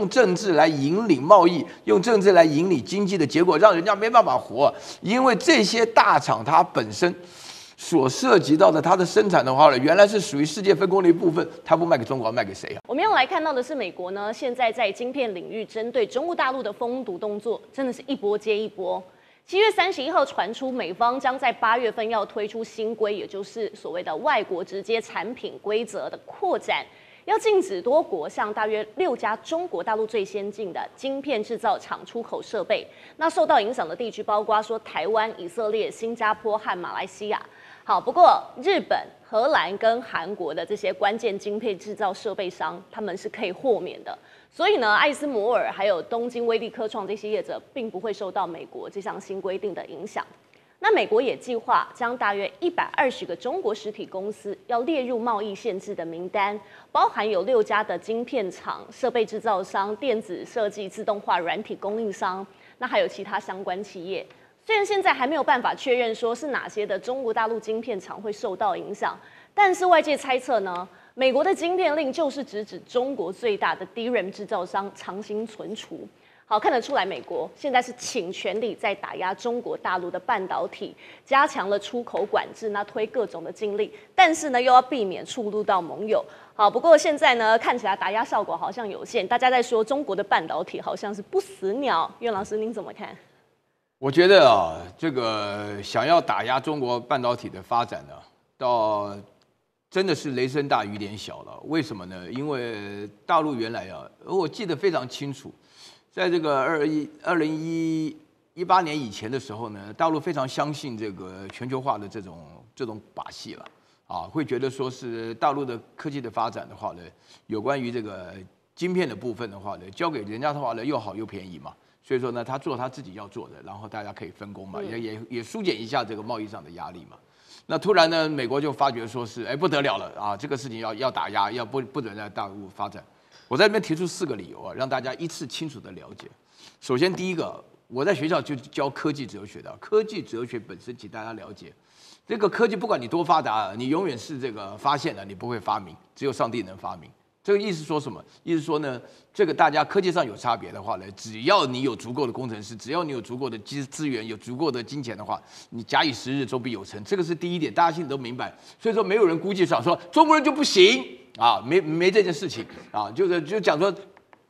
用政治来引领贸易，用政治来引领经济的结果，让人家没办法活。因为这些大厂它本身所涉及到的它的生产的话呢，原来是属于世界分工的一部分，它不卖给中国，卖给谁啊？我们要来看到的是，美国呢现在在晶片领域针对中国大陆的封堵动作，真的是一波接一波。七月三十一号传出，美方将在八月份要推出新规，也就是所谓的外国直接产品规则的扩展。要禁止多国向大约六家中国大陆最先进的晶片制造厂出口设备。那受到影响的地区包括说台湾、以色列、新加坡和马来西亚。好，不过日本、荷兰跟韩国的这些关键晶片制造设备商，他们是可以豁免的。所以呢，爱斯摩尔还有东京威力科创这些业者，并不会受到美国这项新规定的影响。那美国也计划将大约一百二十个中国实体公司要列入贸易限制的名单，包含有六家的晶片厂、设备制造商、电子设计、自动化软体供应商，那还有其他相关企业。虽然现在还没有办法确认说是哪些的中国大陆晶片厂会受到影响，但是外界猜测呢，美国的晶片令就是直指中国最大的 DRAM 制造商长兴存储。好看得出来，美国现在是倾全力在打压中国大陆的半导体，加强了出口管制，那推各种的精力，但是呢又要避免触怒到盟友。好，不过现在呢看起来打压效果好像有限，大家在说中国的半导体好像是不死鸟。岳老师您怎么看？我觉得啊，这个想要打压中国半导体的发展呢，到真的是雷声大雨点小了。为什么呢？因为大陆原来啊，我记得非常清楚。在这个二一二零一一八年以前的时候呢，大陆非常相信这个全球化的这种这种把戏了，啊，会觉得说是大陆的科技的发展的话呢，有关于这个晶片的部分的话呢，交给人家的话呢又好又便宜嘛，所以说呢，他做他自己要做的，然后大家可以分工嘛，也也也疏解一下这个贸易上的压力嘛。那突然呢，美国就发觉说是，哎，不得了了啊，这个事情要要打压，要不不准在大陆发展。我在这边提出四个理由啊，让大家一次清楚的了解。首先，第一个，我在学校就教科技哲学的，科技哲学本身，请大家了解，这个科技不管你多发达，你永远是这个发现了，你不会发明，只有上帝能发明。这个意思说什么？意思说呢，这个大家科技上有差别的话呢，只要你有足够的工程师，只要你有足够的资资源，有足够的金钱的话，你假以时日，终必有成。这个是第一点，大家心里都明白。所以说，没有人估计上说中国人就不行。啊，没没这件事情啊，就是就讲说，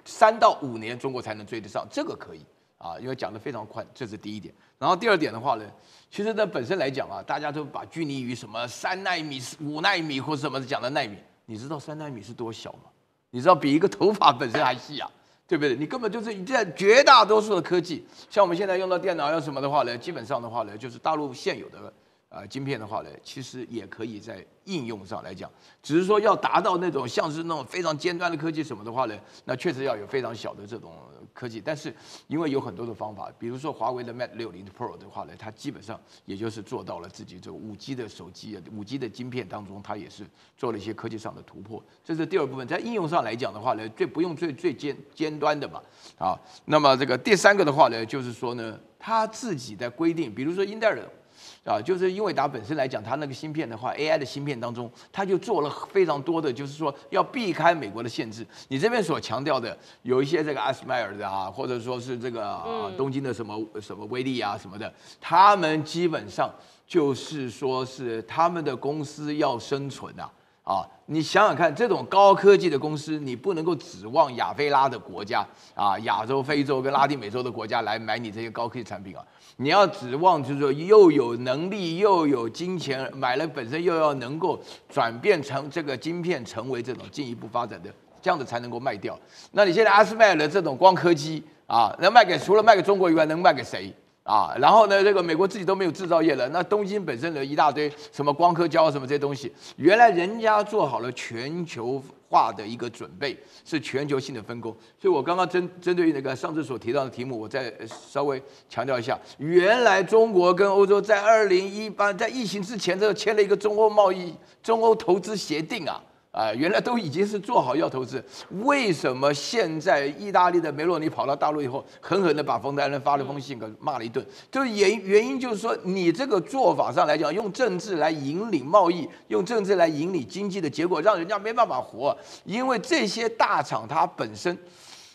三到五年中国才能追得上，这个可以啊，因为讲的非常快，这是第一点。然后第二点的话呢，其实呢本身来讲啊，大家都把拘泥于什么三纳米、五纳米或什么讲的纳米，你知道三纳米是多小吗？你知道比一个头发本身还细啊，对不对？你根本就是在绝大多数的科技，像我们现在用到电脑要什么的话呢，基本上的话呢，就是大陆现有的。啊，晶片的话呢，其实也可以在应用上来讲，只是说要达到那种像是那种非常尖端的科技什么的话呢，那确实要有非常小的这种科技。但是因为有很多的方法，比如说华为的 Mate 六零 Pro 的话呢，它基本上也就是做到了自己这个五 G 的手机、五 G 的晶片当中，它也是做了一些科技上的突破。这是第二部分，在应用上来讲的话呢，最不用最最尖尖端的嘛。啊，那么这个第三个的话呢，就是说呢，它自己在规定，比如说英特尔。啊，就是英伟达本身来讲，它那个芯片的话，AI 的芯片当中，它就做了非常多的，就是说要避开美国的限制。你这边所强调的，有一些这个阿斯麦尔的啊，或者说是这个啊东京的什么什么威力啊什么的，他们基本上就是说是他们的公司要生存啊。啊，你想想看，这种高科技的公司，你不能够指望亚非拉的国家啊，亚洲、非洲跟拉丁美洲的国家来买你这些高科技产品啊。你要指望就是说又有能力又有金钱，买了本身又要能够转变成这个晶片，成为这种进一步发展的，这样子才能够卖掉。那你现在阿斯麦尔的这种光刻机啊，能卖给除了卖给中国以外，能卖给谁？啊，然后呢，这个美国自己都没有制造业了，那东京本身的一大堆什么光刻胶什么这些东西，原来人家做好了全球化的一个准备，是全球性的分工。所以我刚刚针针对于那个上次所提到的题目，我再稍微强调一下，原来中国跟欧洲在二零一八在疫情之前，这签了一个中欧贸易、中欧投资协定啊。啊，原来都已经是做好要投资，为什么现在意大利的梅洛尼跑到大陆以后，狠狠的把冯德莱恩发了封信，给骂了一顿？就是原原因就是说，你这个做法上来讲，用政治来引领贸易，用政治来引领经济的结果，让人家没办法活。因为这些大厂它本身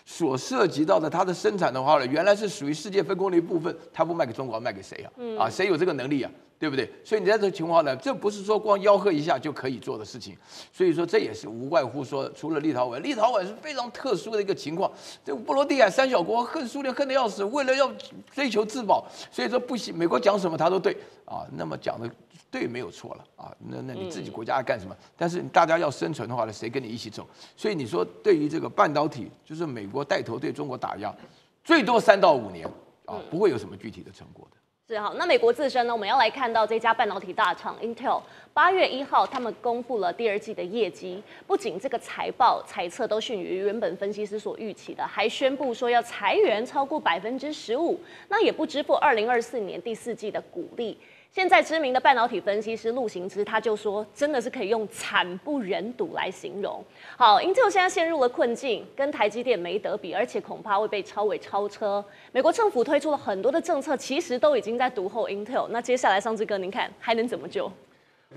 所涉及到的它的生产的话呢，原来是属于世界分工的一部分，它不卖给中国，卖给谁啊？啊，谁有这个能力啊？对不对？所以你在这个情况呢，这不是说光吆喝一下就可以做的事情。所以说这也是无外乎说，除了立陶宛，立陶宛是非常特殊的一个情况。这波罗的海三小国恨苏联恨得要死，为了要追求自保，所以说不行，美国讲什么他都对啊。那么讲的。对，没有错了啊。那那你自己国家要干什么？但是大家要生存的话呢，谁跟你一起走？所以你说，对于这个半导体，就是美国带头对中国打压，最多三到五年啊，不会有什么具体的成果的。是好，那美国自身呢？我们要来看到这家半导体大厂 Intel，八月一号他们公布了第二季的业绩，不仅这个财报猜测都逊于原本分析师所预期的，还宣布说要裁员超过百分之十五，那也不支付二零二四年第四季的股利。现在知名的半导体分析师陆行之他就说，真的是可以用惨不忍睹来形容。好，Intel 现在陷入了困境，跟台积电没得比，而且恐怕会被超尾超车。美国政府推出了很多的政策，其实都已经在独后 Intel。那接下来上志哥，您看还能怎么救？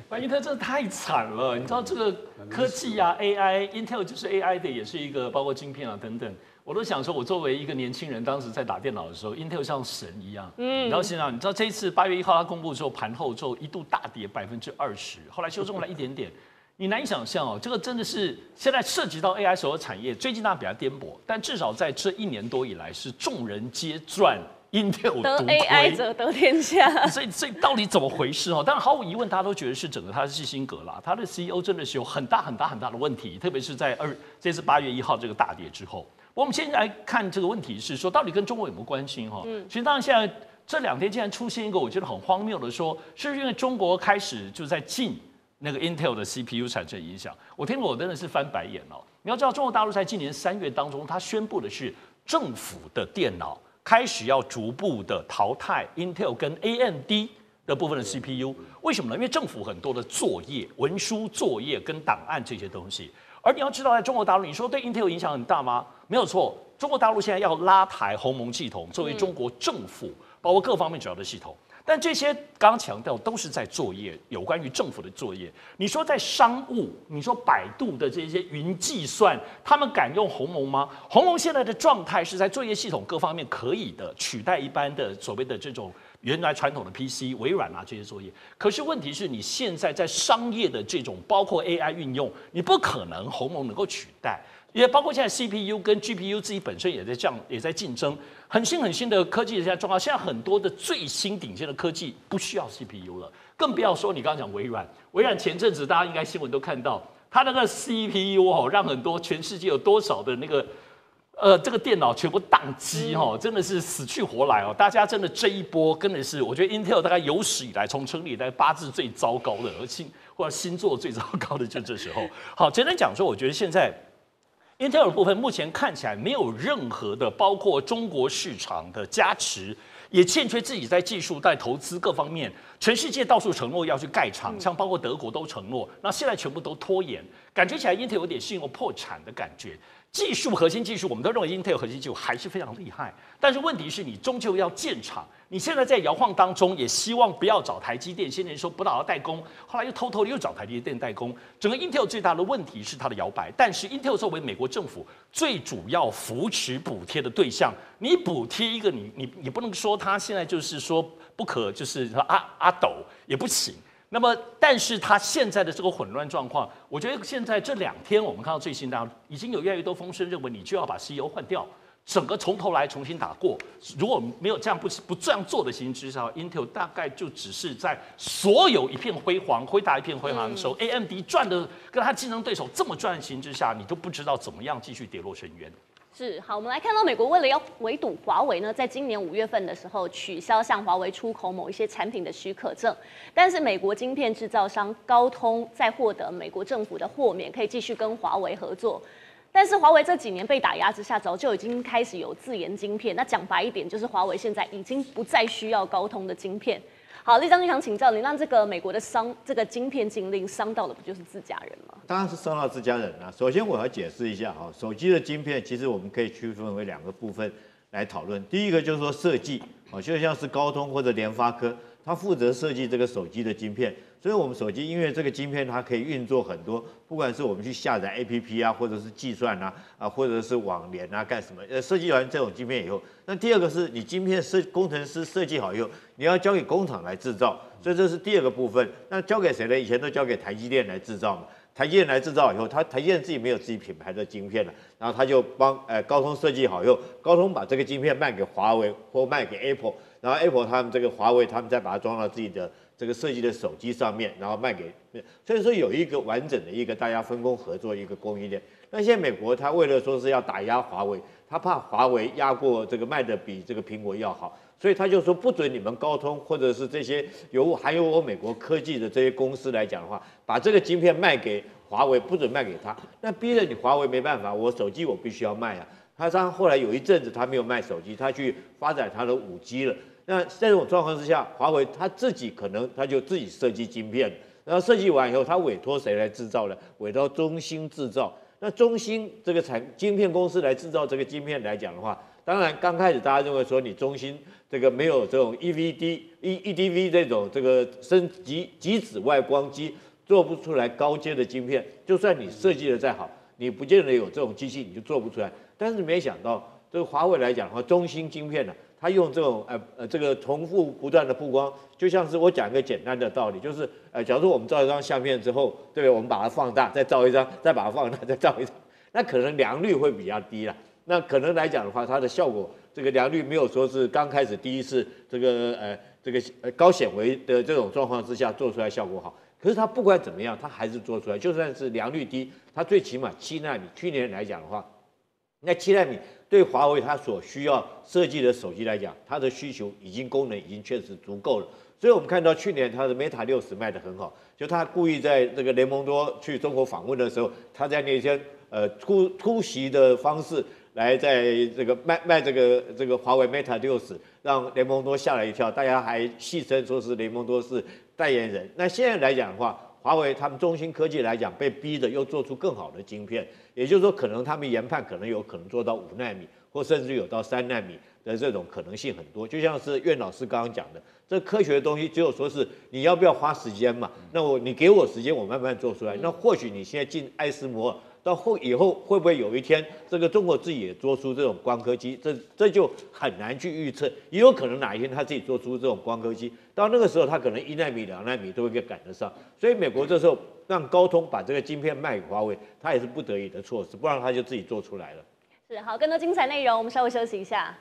反正 Intel 真的太惨了，你知道这个科技啊，AI，Intel 就是 AI 的，也是一个包括晶片啊等等。我都想说，我作为一个年轻人，当时在打电脑的时候，Intel 像神一样。嗯，然后现在你知道这一次八月一号它公布之后，盘后之后一度大跌百分之二十，后来修正了一点点。你难以想象哦，这个真的是现在涉及到 AI 所有产业，最近当然比较颠簸，但至少在这一年多以来是众人皆赚，Intel 得 AI 者得天下。所以所以到底怎么回事哦？但毫无疑问，大家都觉得是整个他是基辛格啦，他的 CEO 真的是有很大很大很大的问题，特别是在二这次八月一号这个大跌之后。我们先来看这个问题是说，到底跟中国有没有关系哈？嗯，其实当然现在这两天竟然出现一个我觉得很荒谬的说，是不是因为中国开始就在禁那个 Intel 的 CPU 产生影响。我听我真的是翻白眼了。你要知道，中国大陆在今年三月当中，它宣布的是政府的电脑开始要逐步的淘汰 Intel 跟 AMD 的部分的 CPU。为什么呢？因为政府很多的作业、文书作业跟档案这些东西。而你要知道，在中国大陆，你说对 Intel 影响很大吗？没有错，中国大陆现在要拉抬鸿蒙系统作为中国政府包括各方面主要的系统，但这些刚刚强调都是在作业，有关于政府的作业。你说在商务，你说百度的这些云计算，他们敢用鸿蒙吗？鸿蒙现在的状态是在作业系统各方面可以的，取代一般的所谓的这种。原来传统的 PC、微软啊这些作业，可是问题是你现在在商业的这种包括 AI 运用，你不可能鸿蒙能够取代，也包括现在 CPU 跟 GPU 自己本身也在降也在竞争，很新很新的科技现在状况，现在很多的最新顶尖的科技不需要 CPU 了，更不要说你刚刚讲微软，微软前阵子大家应该新闻都看到，它那个 CPU 哦，让很多全世界有多少的那个。呃，这个电脑全部宕机哈，真的是死去活来哦！大家真的这一波，真的是我觉得 Intel 大概有史以来从成立以来八字最糟糕的，而星或者星座最糟糕的就这时候。好，简单讲说，我觉得现在 Intel 的部分目前看起来没有任何的，包括中国市场的加持，也欠缺自己在技术、在投资各方面，全世界到处承诺要去盖厂，像包括德国都承诺，那现在全部都拖延，感觉起来 Intel 有点信用破产的感觉。技术核心技术，我们都认为 Intel 核心技术还是非常厉害，但是问题是你终究要建厂。你现在在摇晃当中，也希望不要找台积电。先前说不找代工，后来又偷偷的又找台积电代工。整个 Intel 最大的问题是它的摇摆，但是 Intel 作为美国政府最主要扶持补贴的对象，你补贴一个你你你不能说它现在就是说不可，就是说阿阿斗也不行。那么，但是他现在的这个混乱状况，我觉得现在这两天我们看到最新的，已经有越来越多风声认为你就要把 CEO 换掉，整个从头来重新打过。如果没有这样不不这样做的情形之下，Intel 大概就只是在所有一片辉煌、辉大一片辉煌的时候，AMD 赚的跟他竞争对手这么赚的情形之下，你都不知道怎么样继续跌落深渊。是好，我们来看到美国为了要围堵华为呢，在今年五月份的时候取消向华为出口某一些产品的许可证，但是美国晶片制造商高通在获得美国政府的豁免，可以继续跟华为合作。但是华为这几年被打压之下，早就已经开始有自研晶片。那讲白一点，就是华为现在已经不再需要高通的晶片。好，李章军想请教你，让这个美国的商这个晶片禁令伤到的不就是自家人吗？当然是伤到自家人了。首先我要解释一下哈，手机的晶片其实我们可以区分为两个部分来讨论。第一个就是说设计，哦，就像是高通或者联发科，它负责设计这个手机的晶片，所以我们手机因为这个晶片它可以运作很多，不管是我们去下载 APP 啊，或者是计算啊，啊，或者是网联啊，干什么？呃，设计完这种晶片以后，那第二个是你晶片设工程师设计好以后，你要交给工厂来制造，所以这是第二个部分。那交给谁呢？以前都交给台积电来制造嘛。台积电来制造以后，他台积电自己没有自己品牌的晶片了，然后他就帮呃高通设计好以后，高通把这个晶片卖给华为或卖给 Apple，然后 Apple 他们这个华为他们再把它装到自己的。这个设计的手机上面，然后卖给，所以说有一个完整的一个大家分工合作一个供应链。那现在美国他为了说是要打压华为，他怕华为压过这个卖的比这个苹果要好，所以他就说不准你们高通或者是这些有还有我美国科技的这些公司来讲的话，把这个晶片卖给华为，不准卖给他，那逼着你华为没办法，我手机我必须要卖啊。他当后来有一阵子他没有卖手机，他去发展他的五 G 了。那在这种状况之下，华为他自己可能他就自己设计晶片，然后设计完以后，他委托谁来制造呢？委托中芯制造。那中芯这个产晶片公司来制造这个晶片来讲的话，当然刚开始大家认为说你中芯这个没有这种 EVD、E EDV 这种这个升级极紫外光机做不出来高阶的晶片，就算你设计的再好，你不见得有这种机器你就做不出来。但是没想到这个华为来讲的话，中芯晶片呢？他用这种呃呃这个重复不断的曝光，就像是我讲一个简单的道理，就是呃，假如说我们照一张相片之后，对不对？我们把它放大，再照一张，再把它放大，再照一张，那可能良率会比较低了。那可能来讲的话，它的效果这个良率没有说是刚开始第一次这个呃这个呃高显微的这种状况之下做出来效果好。可是它不管怎么样，它还是做出来，就算是良率低，它最起码七纳米。去年来讲的话，那七纳米。对华为它所需要设计的手机来讲，它的需求已经功能已经确实足够了。所以我们看到去年它的 Meta 六十卖得很好，就他故意在这个雷蒙多去中国访问的时候，他在那些呃突突袭的方式来在这个卖卖这个这个华为 Meta 六十，让雷蒙多吓了一跳，大家还戏称说是雷蒙多是代言人。那现在来讲的话，华为他们中芯科技来讲被逼着又做出更好的晶片。也就是说，可能他们研判可能有可能做到五纳米，或甚至有到三纳米的这种可能性很多。就像是苑老师刚刚讲的，这科学的东西只有说是你要不要花时间嘛？那我你给我时间，我慢慢做出来。那或许你现在进爱斯摩尔。到后以后会不会有一天，这个中国自己也做出这种光刻机？这这就很难去预测。也有可能哪一天他自己做出这种光刻机，到那个时候他可能一纳米、两纳米都会给赶得上。所以美国这时候让高通把这个晶片卖给华为，他也是不得已的措施，不然他就自己做出来了。是好，更多精彩内容，我们稍微休息一下。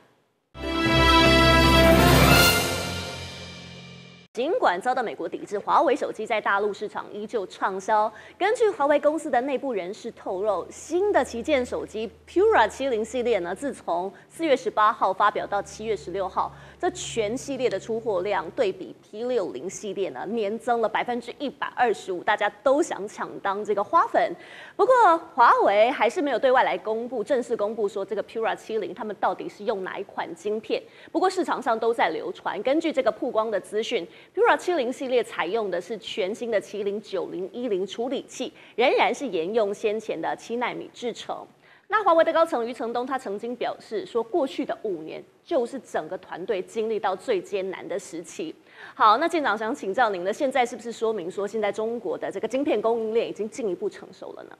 尽管遭到美国抵制，华为手机在大陆市场依旧畅销。根据华为公司的内部人士透露，新的旗舰手机 Pura 七零系列呢，自从四月十八号发表到七月十六号。这全系列的出货量对比 P 六零系列呢，年增了百分之一百二十五，大家都想抢当这个花粉。不过华为还是没有对外来公布正式公布说这个 Pura 七零他们到底是用哪一款晶片。不过市场上都在流传，根据这个曝光的资讯，Pura 七零系列采用的是全新的麒麟九零一零处理器，仍然是沿用先前的七纳米制程。那华为的高层余承东他曾经表示说，过去的五年就是整个团队经历到最艰难的时期。好，那舰长想请教您呢，现在是不是说明说，现在中国的这个晶片供应链已经进一步成熟了呢？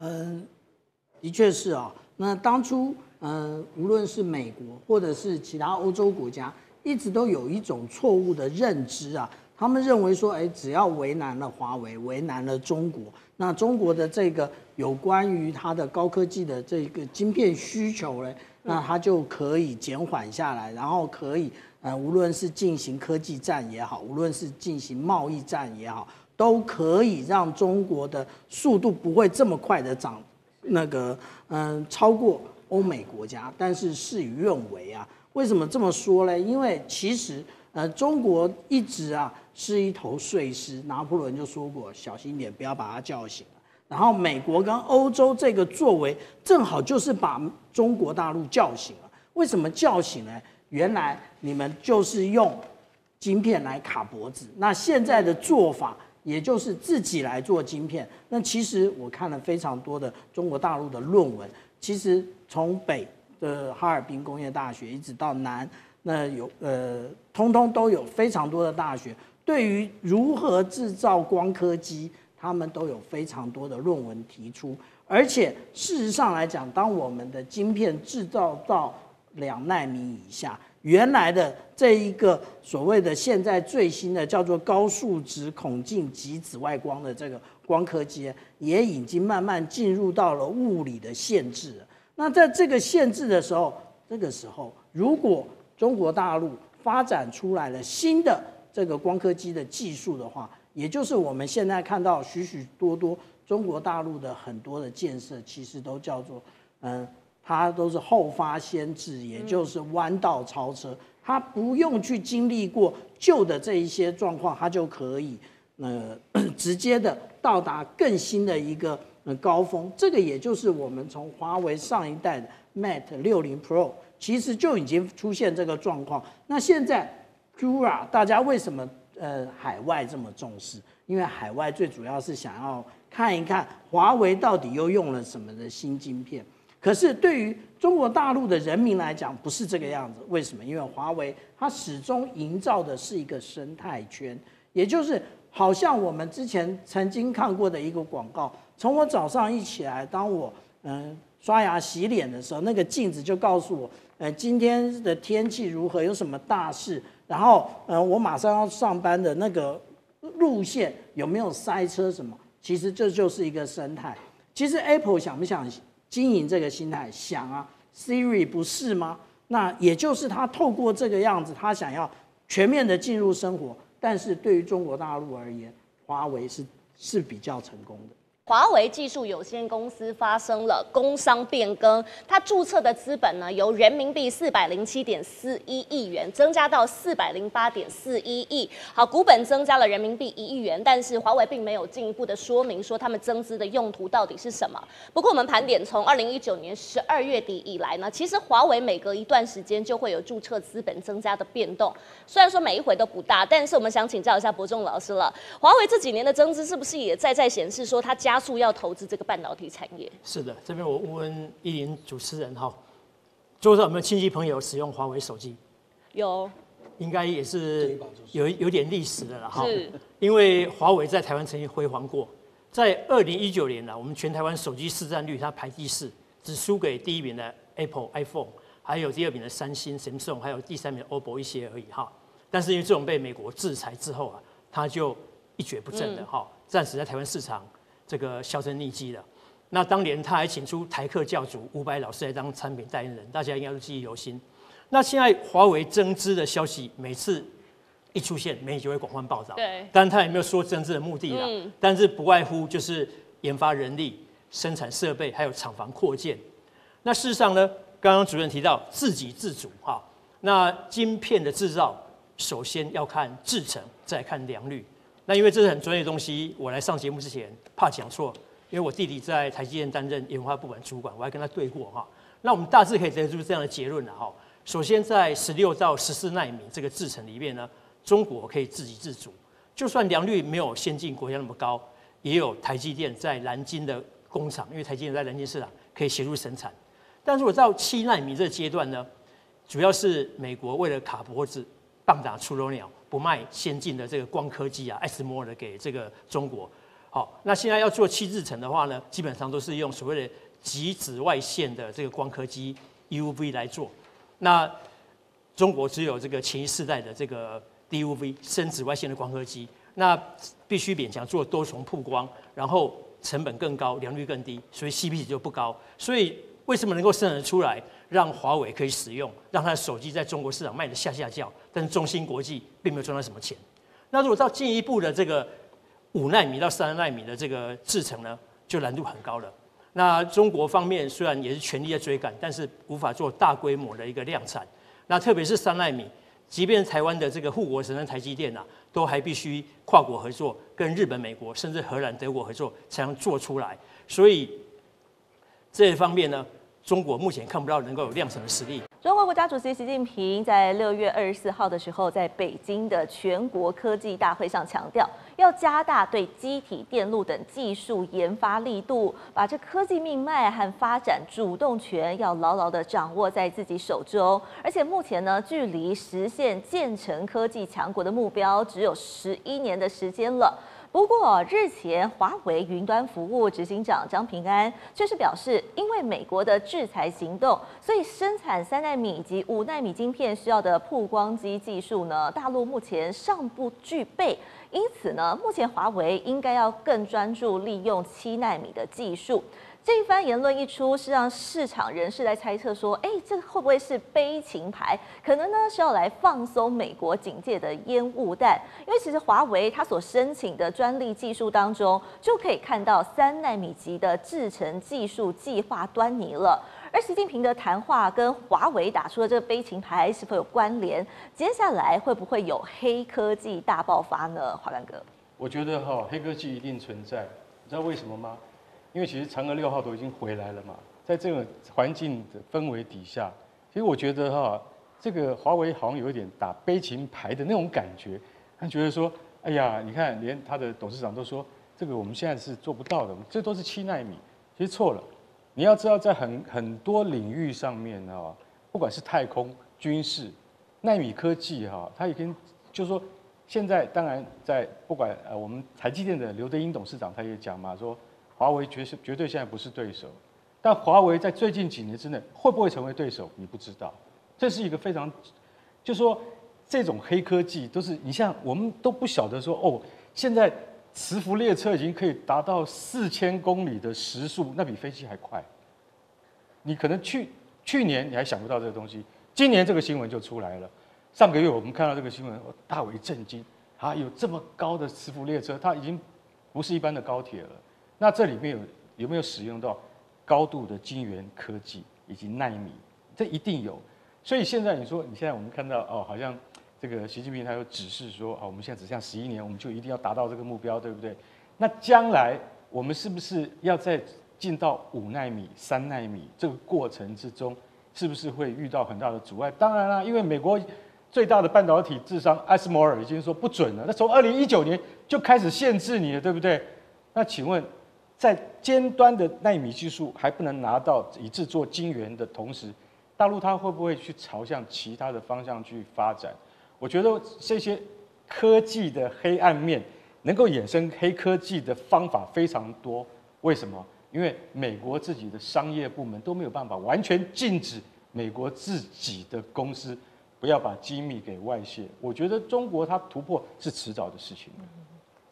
嗯，的确是啊。那当初，嗯，无论是美国或者是其他欧洲国家，一直都有一种错误的认知啊。他们认为说，哎，只要为难了华为，为难了中国，那中国的这个有关于它的高科技的这个晶片需求呢，那它就可以减缓下来，然后可以，呃，无论是进行科技战也好，无论是进行贸易战也好，都可以让中国的速度不会这么快的涨，那个，嗯，超过欧美国家。但是事与愿违啊，为什么这么说呢？因为其实，呃，中国一直啊。是一头睡狮，拿破仑就说过：“小心点，不要把他叫醒了。”然后美国跟欧洲这个作为，正好就是把中国大陆叫醒了。为什么叫醒呢？原来你们就是用晶片来卡脖子，那现在的做法也就是自己来做晶片。那其实我看了非常多的中国大陆的论文，其实从北的哈尔滨工业大学一直到南，那有呃，通通都有非常多的大学。对于如何制造光刻机，他们都有非常多的论文提出。而且事实上来讲，当我们的晶片制造到两纳米以下，原来的这一个所谓的现在最新的叫做高数值孔径及紫外光的这个光刻机，也已经慢慢进入到了物理的限制。那在这个限制的时候，这个时候如果中国大陆发展出来了新的这个光刻机的技术的话，也就是我们现在看到许许多多中国大陆的很多的建设，其实都叫做嗯。它都是后发先至，也就是弯道超车，它不用去经历过旧的这一些状况，它就可以呃 直接的到达更新的一个高峰。这个也就是我们从华为上一代的 Mate 六零 Pro，其实就已经出现这个状况。那现在 Jura 大家为什么呃海外这么重视？因为海外最主要是想要看一看华为到底又用了什么的新晶片。可是对于中国大陆的人民来讲，不是这个样子。为什么？因为华为它始终营造的是一个生态圈，也就是好像我们之前曾经看过的一个广告：从我早上一起来，当我嗯刷牙洗脸的时候，那个镜子就告诉我，呃今天的天气如何，有什么大事，然后嗯我马上要上班的那个路线有没有塞车什么？其实这就是一个生态。其实 Apple 想不想？经营这个心态，想啊，Siri 不是吗？那也就是他透过这个样子，他想要全面的进入生活。但是对于中国大陆而言，华为是是比较成功的。华为技术有限公司发生了工商变更，它注册的资本呢由人民币四百零七点四一亿元增加到四百零八点四一亿。好，股本增加了人民币一亿元，但是华为并没有进一步的说明说他们增资的用途到底是什么。不过我们盘点从二零一九年十二月底以来呢，其实华为每隔一段时间就会有注册资本增加的变动，虽然说每一回都不大，但是我们想请教一下博仲老师了，华为这几年的增资是不是也在在显示说它加？加速要投资这个半导体产业。是的，这边我问依林主持人哈，桌上有没有亲戚朋友使用华为手机？有，应该也是有有点历史的了哈。是，因为华为在台湾曾经辉煌过，在二零一九年呢，我们全台湾手机市占率它排第四，只输给第一名的 Apple iPhone，还有第二名的三星 Samsung，还有第三名的 OPPO 一些而已哈。但是因为这种被美国制裁之后啊，它就一蹶不振的哈，暂时在台湾市场。这个销声匿迹了。那当年他还请出台客教主伍佰老师来当产品代言人，大家应该都记忆犹新。那现在华为增资的消息每次一出现，媒体就会广泛报道。对，但他也没有说增资的目的了。嗯。但是不外乎就是研发人力、生产设备，还有厂房扩建。那事实上呢，刚刚主任提到自给自足哈。那晶片的制造首先要看制程，再看良率。那因为这是很专业的东西，我来上节目之前怕讲错，因为我弟弟在台积电担任研发部门主管，我还跟他对过哈。那我们大致可以得出这样的结论了哈。首先，在十六到十四纳米这个制程里面呢，中国可以自给自足，就算良率没有先进国家那么高，也有台积电在南京的工厂，因为台积电在南京市场可以协助生产。但如果到七纳米这个阶段呢，主要是美国为了卡脖子，棒打出头鸟。不卖先进的这个光刻机啊，SMO 的给这个中国。好，那现在要做七制程的话呢，基本上都是用所谓的极紫外线的这个光刻机 UV 来做。那中国只有这个前一世代的这个 DUV 深紫外线的光刻机，那必须勉强做多重曝光，然后成本更高，良率更低，所以 CP 值就不高。所以为什么能够生产出来？让华为可以使用，让他的手机在中国市场卖的下下叫，但是中芯国际并没有赚到什么钱。那如果到进一步的这个五纳米到三纳米的这个制程呢，就难度很高了。那中国方面虽然也是全力在追赶，但是无法做大规模的一个量产。那特别是三纳米，即便台湾的这个护国神山台积电啊，都还必须跨国合作，跟日本、美国甚至荷兰、德国合作才能做出来。所以这一方面呢。中国目前看不到能够有量产的实力。中国国家主席习近平在六月二十四号的时候，在北京的全国科技大会上强调，要加大对机体电路等技术研发力度，把这科技命脉和发展主动权要牢牢的掌握在自己手中。而且目前呢，距离实现建成科技强国的目标只有十一年的时间了。不过日前，华为云端服务执行长张平安却是表示，因为美国的制裁行动，所以生产三纳米以及五纳米晶片需要的曝光机技术呢，大陆目前尚不具备。因此呢，目前华为应该要更专注利用七纳米的技术。这一番言论一出，是让市场人士来猜测说，哎，这会不会是悲情牌？可能呢是要来放松美国警戒的烟雾弹。因为其实华为它所申请的专利技术当中，就可以看到三纳米级的制程技术计划端倪了。而习近平的谈话跟华为打出的这个悲情牌是否有关联？接下来会不会有黑科技大爆发呢？华干哥，我觉得哈，黑科技一定存在，你知道为什么吗？因为其实嫦娥六号都已经回来了嘛，在这种环境的氛围底下，其实我觉得哈，这个华为好像有一点打悲情牌的那种感觉。他觉得说，哎呀，你看，连他的董事长都说，这个我们现在是做不到的，这都是七纳米。其实错了，你要知道，在很很多领域上面啊，不管是太空、军事、纳米科技哈，他已经就是说，现在当然在不管呃，我们台积电的刘德英董事长他也讲嘛，说。华为绝是绝对现在不是对手，但华为在最近几年之内会不会成为对手，你不知道。这是一个非常，就说这种黑科技都是你像我们都不晓得说哦，现在磁浮列车已经可以达到四千公里的时速，那比飞机还快。你可能去去年你还想不到这个东西，今年这个新闻就出来了。上个月我们看到这个新闻，我大为震惊啊！有这么高的磁浮列车，它已经不是一般的高铁了。那这里面有有没有使用到高度的晶圆科技以及纳米？这一定有。所以现在你说，你现在我们看到哦，好像这个习近平他有指示说，哦，我们现在只剩十一年，我们就一定要达到这个目标，对不对？那将来我们是不是要在进到五纳米、三纳米这个过程之中，是不是会遇到很大的阻碍？当然啦，因为美国最大的半导体智商艾斯摩尔已经说不准了，那从二零一九年就开始限制你了，对不对？那请问？在尖端的纳米技术还不能拿到以制作晶圆的同时，大陆它会不会去朝向其他的方向去发展？我觉得这些科技的黑暗面能够衍生黑科技的方法非常多。为什么？因为美国自己的商业部门都没有办法完全禁止美国自己的公司不要把机密给外泄。我觉得中国它突破是迟早的事情。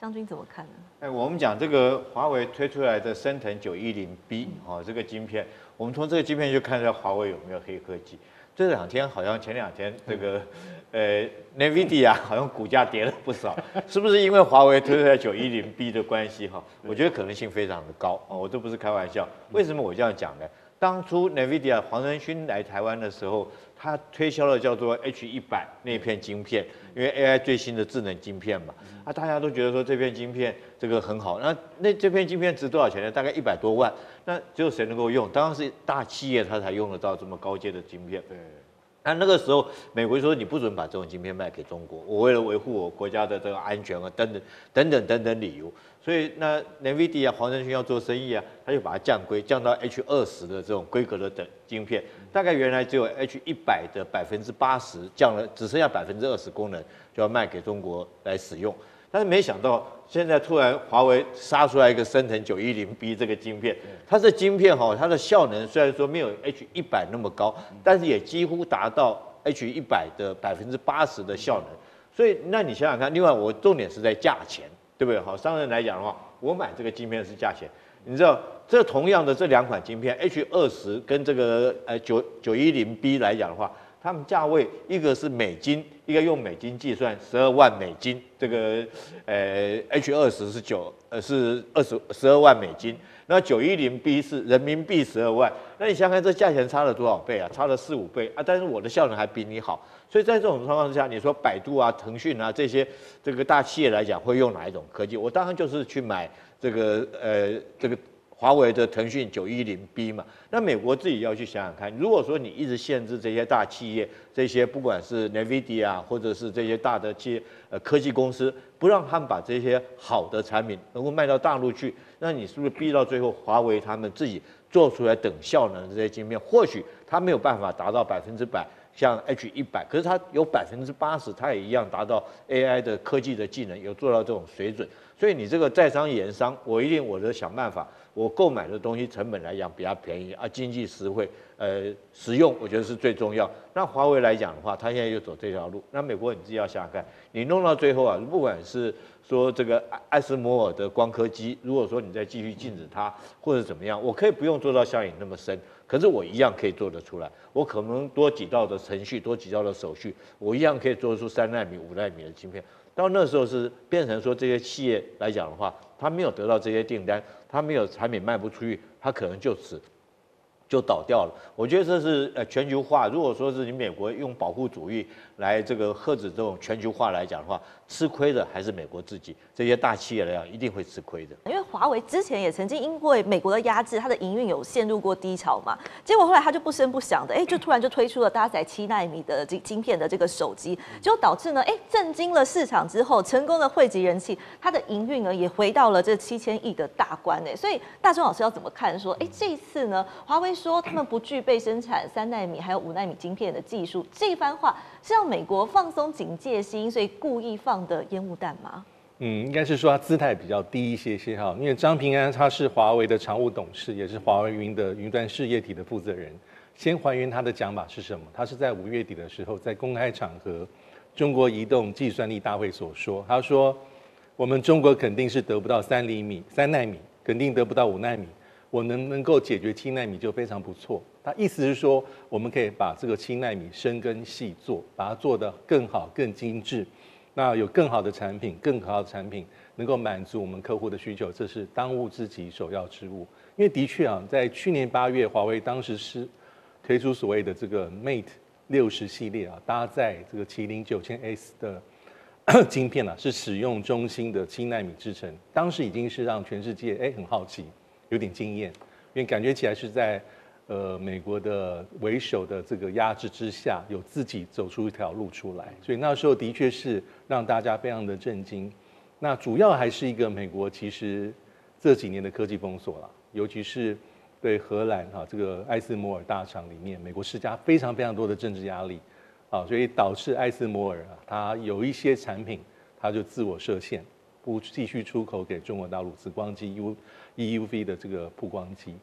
将军怎么看呢？哎，我们讲这个华为推出来的升腾九一零 B 哦，这个晶片，我们从这个晶片就看出来华为有没有黑科技。这两天好像前两天这个 呃 Nvidia 好像股价跌了不少，是不是因为华为推出来九一零 B 的关系哈？我觉得可能性非常的高哦，我这不是开玩笑。为什么我这样讲呢？当初 Nvidia 黄仁勋来台湾的时候，他推销了叫做 H 一百那片晶片，因为 AI 最新的智能晶片嘛，啊，大家都觉得说这片晶片这个很好。那那这片晶片值多少钱呢？大概一百多万。那只有谁能够用？当然是大企业它才用得到这么高阶的晶片。对。那那个时候，美国说你不准把这种晶片卖给中国，我为了维护我国家的这个安全啊，等等等等等等理由。所以那 NVIDIA 黄仁勋要做生意啊，他就把它降规，降到 H 二十的这种规格的等晶片，大概原来只有 H 一百的百分之八十，降了只剩下百分之二十功能，就要卖给中国来使用。但是没想到现在突然华为杀出来一个升腾九一零 B 这个晶片，它这晶片哈，它的效能虽然说没有 H 一百那么高，但是也几乎达到 H 一百的百分之八十的效能。所以那你想想看，另外我重点是在价钱。对不对？好，商人来讲的话，我买这个晶片是价钱。你知道，这同样的这两款晶片，H 二十跟这个呃九九一零 B 来讲的话，它们价位一个是美金，一个用美金计算十二万美金。这个呃 H 二十是九呃是二十十二万美金，那九一零 B 是人民币十二万。那你想想看这价钱差了多少倍啊？差了四五倍啊！但是我的效能还比你好。所以在这种状况之下，你说百度啊、腾讯啊这些这个大企业来讲，会用哪一种科技？我当然就是去买这个呃这个华为的腾讯九一零 B 嘛，那美国自己要去想想看，如果说你一直限制这些大企业，这些不管是 NVIDIA 或者是这些大的企呃科技公司，不让他们把这些好的产品能够卖到大陆去，那你是不是逼到最后，华为他们自己做出来等效能的这些晶片，或许它没有办法达到百分之百，像 H 一百，可是它有百分之八十，它也一样达到 AI 的科技的技能，有做到这种水准。所以你这个在商言商，我一定我的想办法，我购买的东西成本来讲比较便宜啊，经济实惠，呃，实用，我觉得是最重要。那华为来讲的话，它现在又走这条路，那美国你自己要想想看，你弄到最后啊，不管是说这个爱斯摩尔的光刻机，如果说你再继续禁止它或者怎么样，我可以不用做到像你那么深，可是我一样可以做得出来，我可能多几道的程序，多几道的手续，我一样可以做出三纳米、五纳米的芯片。到那时候是变成说这些企业来讲的话，他没有得到这些订单，他没有产品卖不出去，他可能就此就倒掉了。我觉得这是呃全球化。如果说是你美国用保护主义来这个遏制这种全球化来讲的话，吃亏的还是美国自己。这些大企业来讲一定会吃亏的。因为华为之前也曾经因为美国的压制，它的营运有陷入过低潮嘛，结果后来它就不声不响的，哎，就突然就推出了搭载七纳米的这晶片的这个手机，就导致呢，哎，震惊了市场之后，成功的汇集人气，它的营运呢也回到了这七千亿的大关哎，所以大钟老师要怎么看？说，哎，这一次呢，华为说他们不具备生产三纳米还有五纳米晶片的技术，这番话是让美国放松警戒心，所以故意放的烟雾弹吗？嗯，应该是说他姿态比较低一些些哈，因为张平安他是华为的常务董事，也是华为云的云端事业体的负责人。先还原他的讲法是什么？他是在五月底的时候在公开场合，中国移动计算力大会所说，他说我们中国肯定是得不到三厘米、三纳米，肯定得不到五纳米，我能能够解决七纳米就非常不错。他意思是说，我们可以把这个七纳米深耕细作，把它做得更好、更精致。那有更好的产品，更好的产品能够满足我们客户的需求，这是当务之急、首要之务。因为的确啊，在去年八月，华为当时是推出所谓的这个 Mate 六十系列啊，搭载这个麒麟九千 S 的 晶片啊，是使用中芯的七纳米制程。当时已经是让全世界哎很好奇，有点惊艳，因为感觉起来是在。呃，美国的为首的这个压制之下，有自己走出一条路出来，所以那时候的确是让大家非常的震惊。那主要还是一个美国其实这几年的科技封锁了，尤其是对荷兰哈这个艾斯摩尔大厂里面，美国施加非常非常多的政治压力，啊，所以导致艾斯摩尔啊，它有一些产品它就自我设限，不继续出口给中国大陆紫光机 U EUV 的这个曝光机。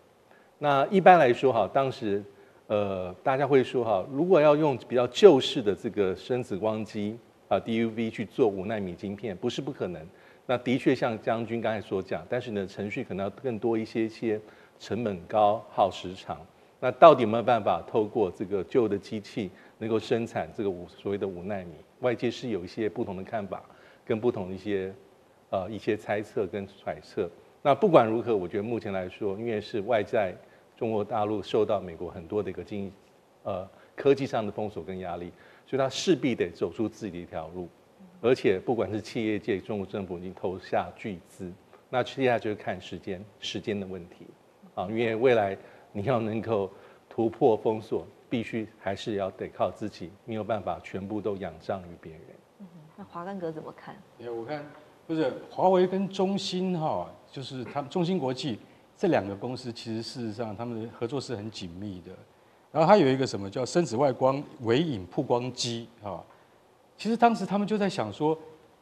那一般来说哈，当时，呃，大家会说哈，如果要用比较旧式的这个深紫光机啊 DUV 去做五纳米晶片，不是不可能。那的确像将军刚才所讲，但是呢，程序可能要更多一些些，成本高，耗时长。那到底有没有办法透过这个旧的机器能够生产这个五所谓的五纳米？外界是有一些不同的看法，跟不同的一些呃一些猜测跟揣测。那不管如何，我觉得目前来说，因为是外在。中国大陆受到美国很多的一个经济，呃，科技上的封锁跟压力，所以它势必得走出自己的一条路，而且不管是企业界，中国政府已经投下巨资，那接下来就是看时间，时间的问题，啊，因为未来你要能够突破封锁，必须还是要得靠自己，没有办法全部都仰仗于别人。嗯，那华干哥怎么看？哎，我看不是华为跟中兴哈，就是他们中芯国际。这两个公司其实事实上他们的合作是很紧密的，然后它有一个什么叫深紫外光微影曝光机啊，其实当时他们就在想说，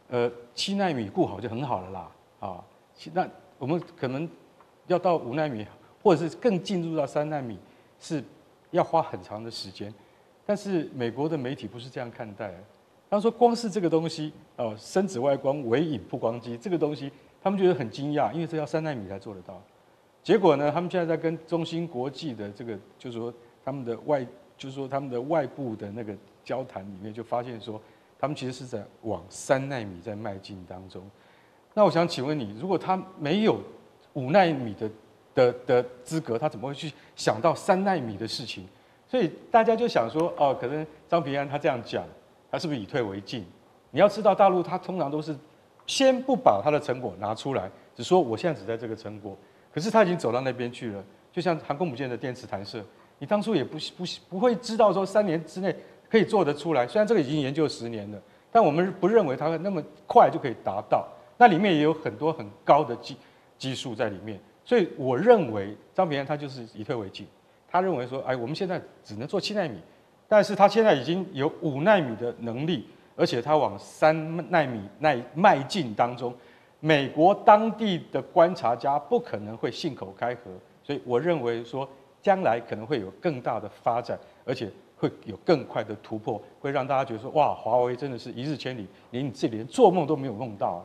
呃，七纳米固好就很好了啦啊，那我们可能要到五纳米或者是更进入到三纳米是要花很长的时间，但是美国的媒体不是这样看待，他说光是这个东西哦，深紫外光微影曝光机这个东西，他们觉得很惊讶，因为这要三纳米才做得到。结果呢？他们现在在跟中芯国际的这个，就是说他们的外，就是说他们的外部的那个交谈里面，就发现说，他们其实是在往三纳米在迈进当中。那我想请问你，如果他没有五纳米的的的资格，他怎么会去想到三纳米的事情？所以大家就想说，哦，可能张平安他这样讲，他是不是以退为进？你要知道，大陆他通常都是先不把他的成果拿出来，只说我现在只在这个成果。可是它已经走到那边去了。就像航空母舰的电磁弹射，你当初也不不不会知道说三年之内可以做得出来。虽然这个已经研究十年了，但我们不认为它那么快就可以达到。那里面也有很多很高的技技术在里面，所以我认为张平安他就是以退为进。他认为说，哎，我们现在只能做七纳米，但是他现在已经有五纳米的能力，而且他往三纳米迈迈进当中，美国当地的观察家不可能会信口开河。所以我认为说，将来可能会有更大的发展，而且会有更快的突破，会让大家觉得说，哇，华为真的是一日千里，连你自己连做梦都没有梦到啊。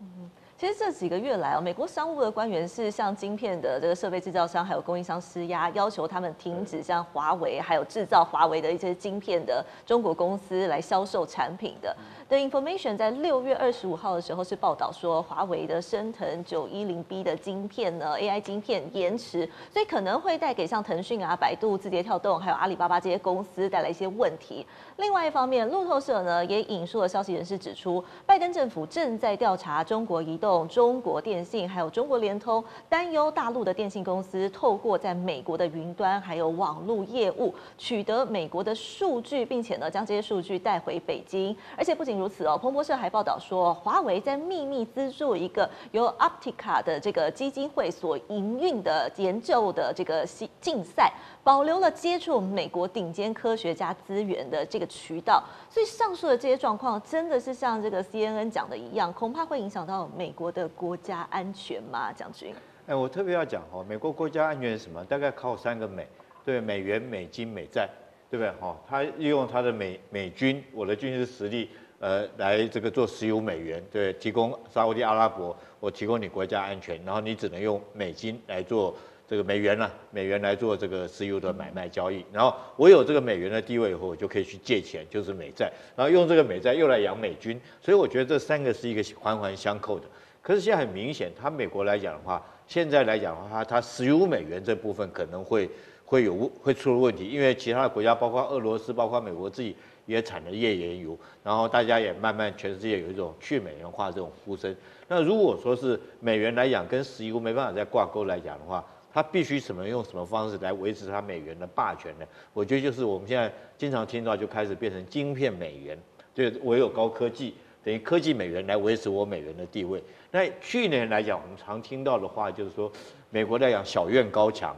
嗯。其实这几个月来啊，美国商务部的官员是向晶片的这个设备制造商还有供应商施压，要求他们停止像华为还有制造华为的一些晶片的中国公司来销售产品的。The Information 在六月二十五号的时候是报道说，华为的升腾九一零 B 的晶片呢，AI 晶片延迟，所以可能会带给像腾讯啊、百度、字节跳动还有阿里巴巴这些公司带来一些问题。另外一方面，路透社呢也引述了消息人士指出，拜登政府正在调查中国移动、中国电信还有中国联通，担忧大陆的电信公司透过在美国的云端还有网络业务取得美国的数据，并且呢将这些数据带回北京，而且不仅如此哦，彭博社还报道说，华为在秘密资助一个由 Optica 的这个基金会所营运的研究的这个竞赛，保留了接触美国顶尖科学家资源的这个渠道。所以上述的这些状况，真的是像这个 CNN 讲的一样，恐怕会影响到美国的国家安全吗？将军？哎，我特别要讲哦，美国国家安全是什么？大概靠三个美，对，美元、美金、美债，对不对？哈，他利用他的美美军，我的军事实力。呃，来这个做石油美元，对，提供沙地阿拉伯，我提供你国家安全，然后你只能用美金来做这个美元呢，美元来做这个石油的买卖交易，然后我有这个美元的地位以后，我就可以去借钱，就是美债，然后用这个美债又来养美军，所以我觉得这三个是一个环环相扣的。可是现在很明显，它美国来讲的话，现在来讲的话，它石油美元这部分可能会会有会出了问题，因为其他的国家，包括俄罗斯，包括美国自己。也产了页岩油，然后大家也慢慢全世界有一种去美元化这种呼声。那如果说是美元来讲跟石油没办法再挂钩来讲的话，它必须什么用什么方式来维持它美元的霸权呢？我觉得就是我们现在经常听到就开始变成晶片美元，就唯有高科技等于科技美元来维持我美元的地位。那去年来讲，我们常听到的话就是说，美国在讲小院高墙。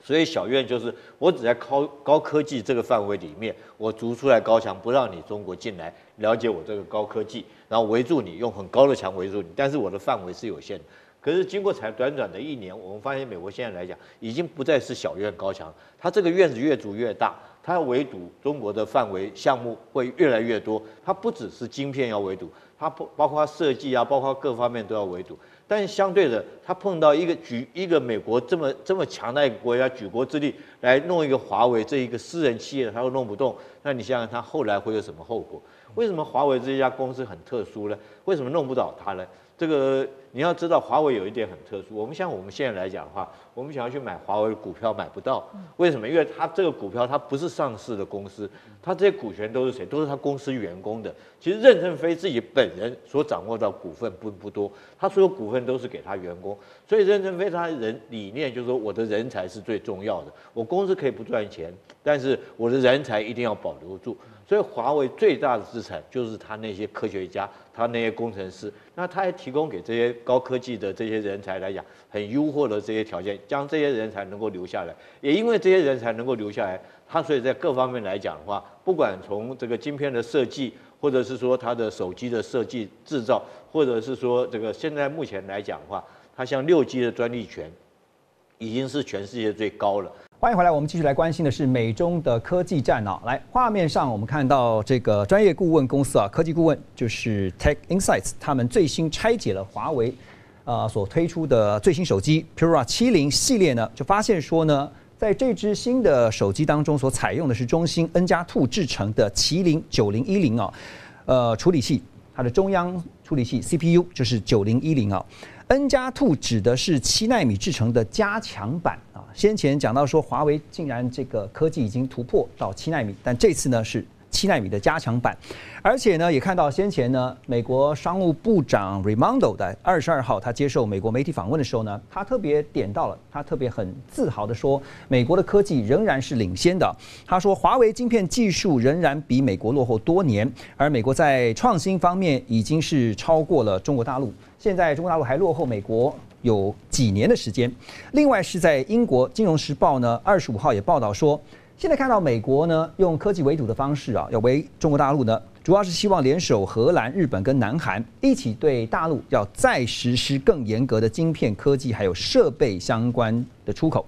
所以小院就是我只在高高科技这个范围里面，我筑出来高墙，不让你中国进来了解我这个高科技，然后围住你，用很高的墙围住你。但是我的范围是有限的。可是经过才短短的一年，我们发现美国现在来讲，已经不再是小院高墙，它这个院子越筑越大，它要围堵中国的范围项目会越来越多。它不只是晶片要围堵，它不包括它设计啊，包括各方面都要围堵。但相对的，它碰到一个举一个美国这么这么强大一个国家，举国之力来弄一个华为这一个私人企业，它都弄不动。那你想想，它后来会有什么后果？为什么华为这家公司很特殊呢？为什么弄不倒它呢？这个你要知道，华为有一点很特殊。我们像我们现在来讲的话，我们想要去买华为的股票买不到，为什么？因为它这个股票它不是上市的公司，它这些股权都是谁？都是他公司员工的。其实任正非自己本人所掌握到股份不不多，他所有股份都是给他员工。所以任正非他人理念就是说，我的人才是最重要的。我公司可以不赚钱，但是我的人才一定要保留住。所以华为最大的资产就是他那些科学家，他那些工程师。那他还提供给这些高科技的这些人才来讲，很优厚的这些条件，将这些人才能够留下来。也因为这些人才能够留下来，他所以在各方面来讲的话，不管从这个晶片的设计，或者是说他的手机的设计制造，或者是说这个现在目前来讲的话，他像六 G 的专利权，已经是全世界最高了。欢迎回来，我们继续来关心的是美中的科技战啊。来，画面上我们看到这个专业顾问公司啊，科技顾问就是 Tech Insights，他们最新拆解了华为啊所推出的最新手机 Pura 七零系列呢，就发现说呢，在这支新的手机当中所采用的是中兴 N 加 Two 制成的麒麟九零一零啊，呃，处理器它的中央处理器 CPU 就是九零一零啊。N 加 Two 指的是七纳米制成的加强版啊。先前讲到说，华为竟然这个科技已经突破到七纳米，但这次呢是七纳米的加强版，而且呢，也看到先前呢，美国商务部长 Raimondo 在二十二号他接受美国媒体访问的时候呢，他特别点到了，他特别很自豪的说，美国的科技仍然是领先的。他说，华为晶片技术仍然比美国落后多年，而美国在创新方面已经是超过了中国大陆。现在中国大陆还落后美国有几年的时间。另外是在英国《金融时报》呢，二十五号也报道说。现在看到美国呢，用科技围堵的方式啊，要围中国大陆呢，主要是希望联手荷兰、日本跟南韩一起对大陆要再实施更严格的晶片科技还有设备相关的出口，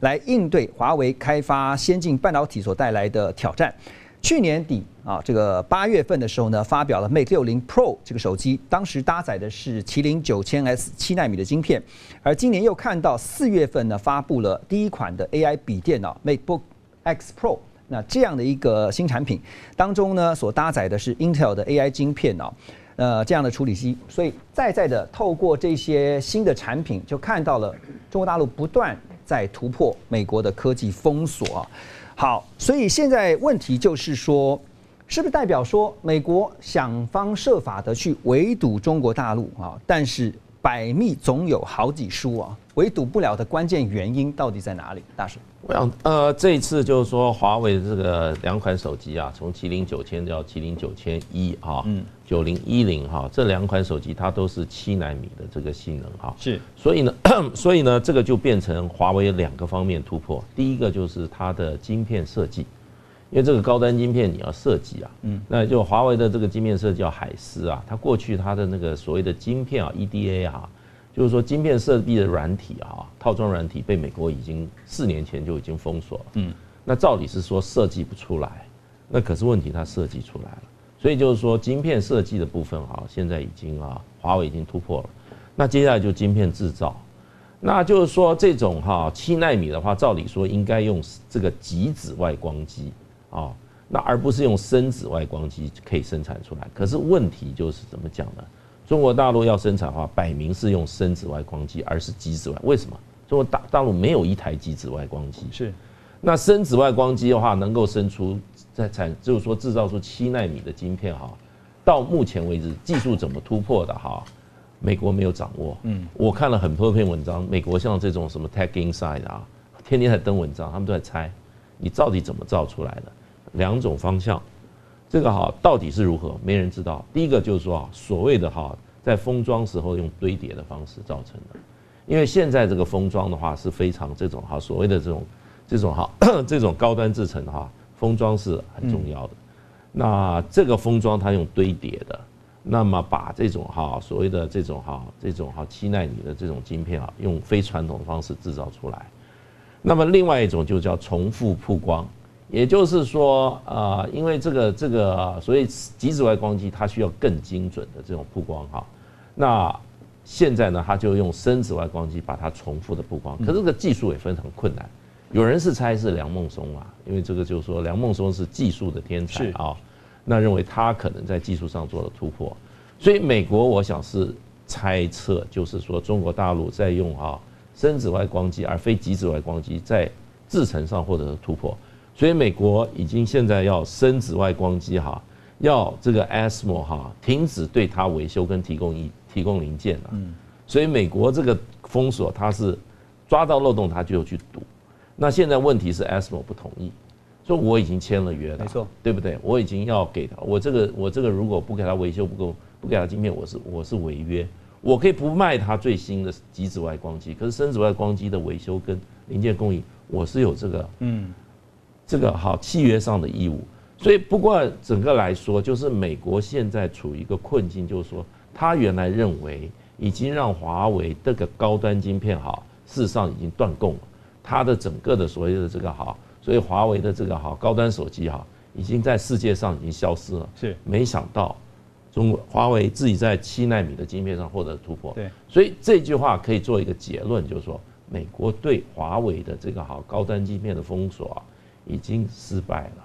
来应对华为开发先进半导体所带来的挑战。去年底啊，这个八月份的时候呢，发表了 Mate 六零 Pro 这个手机，当时搭载的是麒麟九千 S 七纳米的晶片，而今年又看到四月份呢，发布了第一款的 AI 笔电脑 MateBook。X Pro，那这样的一个新产品当中呢，所搭载的是 Intel 的 AI 晶片哦，呃，这样的处理器，所以再再的透过这些新的产品，就看到了中国大陆不断在突破美国的科技封锁。好，所以现在问题就是说，是不是代表说美国想方设法的去围堵中国大陆啊？但是百密总有好几疏啊，围堵不了的关键原因到底在哪里？大师。我想，呃，这一次就是说，华为的这个两款手机啊，从麒麟九千到麒麟九千一哈，嗯，九零一零哈，这两款手机它都是七纳米的这个性能哈，是，所以呢，所以呢，这个就变成华为两个方面突破。第一个就是它的晶片设计，因为这个高端晶片你要设计啊，嗯，那就华为的这个晶片设计叫海思啊，它过去它的那个所谓的晶片啊，EDA 啊。就是说，晶片设计的软体啊，套装软体被美国已经四年前就已经封锁了。嗯，那照理是说设计不出来，那可是问题它设计出来了。所以就是说，晶片设计的部分啊，现在已经啊，华为已经突破了。那接下来就晶片制造，那就是说这种哈七纳米的话，照理说应该用这个极紫外光机啊，那而不是用深紫外光机可以生产出来。可是问题就是怎么讲呢？中国大陆要生产的话，摆明是用深紫外光机，而是极紫外。为什么？中国大大陆没有一台极紫外光机。是，那深紫外光机的话，能够生出在产，就是说制造出七纳米的晶片哈。到目前为止，技术怎么突破的哈？美国没有掌握。嗯，我看了很多篇文章，美国像这种什么 Tech Inside 啊，天天在登文章，他们都在猜你到底怎么造出来的。两种方向。这个哈到底是如何？没人知道。第一个就是说啊，所谓的哈，在封装时候用堆叠的方式造成的，因为现在这个封装的话是非常这种哈，所谓的这种这种哈 这种高端制程的哈，封装是很重要的。那这个封装它用堆叠的，那么把这种哈所谓的这种哈这种哈七纳米的这种晶片啊，用非传统的方式制造出来。那么另外一种就叫重复曝光。也就是说，呃，因为这个这个，所以极紫外光机它需要更精准的这种曝光哈。那现在呢，它就用深紫外光机把它重复的曝光，可是这个技术也非常困难。有人是猜是梁孟松啊，因为这个就是说梁孟松是技术的天才啊，那认为他可能在技术上做了突破。所以美国我想是猜测，就是说中国大陆在用啊深紫外光机而非极紫外光机在制程上获得的突破。所以美国已经现在要深紫外光机哈，要这个 ASML 哈停止对它维修跟提供一提供零件了。嗯，所以美国这个封锁它是抓到漏洞它就去堵。那现在问题是 ASML 不同意，说我已经签了约了，没错，对不对？我已经要给他，我这个我这个如果不给他维修不够，不给他晶片，我是我是违约。我可以不卖他最新的极紫外光机，可是深紫外光机的维修跟零件供应，我是有这个嗯。这个好契约上的义务，所以不过整个来说，就是美国现在处于一个困境，就是说，他原来认为已经让华为这个高端晶片哈，事实上已经断供了，它的整个的所谓的这个好，所以华为的这个好高端手机哈，已经在世界上已经消失了。是，没想到中国华为自己在七纳米的晶片上获得突破。对，所以这句话可以做一个结论，就是说，美国对华为的这个好高端晶片的封锁啊。已经失败了，